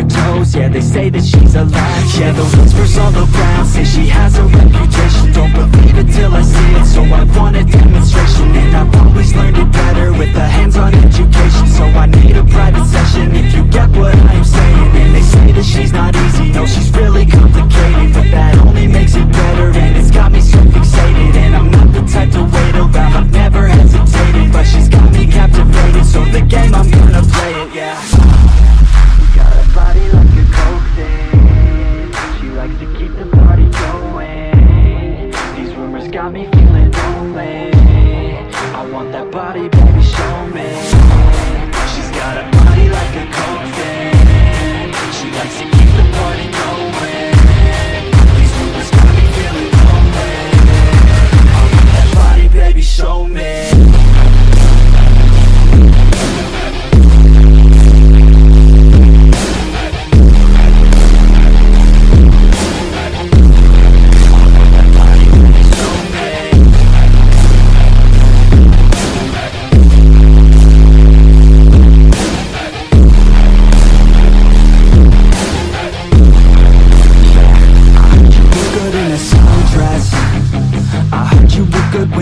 her toes, yeah they say that she's a latch Yeah the whispers all around. Say she has a reputation. Don't believe it till I see it, so I want a demonstration And I've always learned it better with a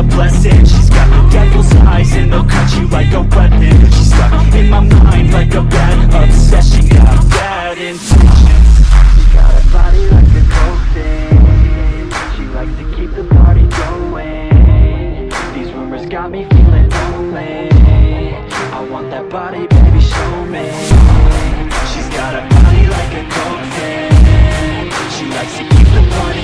a blessing. She's got the devil's eyes and they'll cut you like a weapon. She's stuck in my mind like a bad obsession. Got bad intentions She got a body like a coke She likes to keep the party going. These rumors got me feeling lonely. I want that body, baby, show me. She's got a body like a coke She likes to keep the party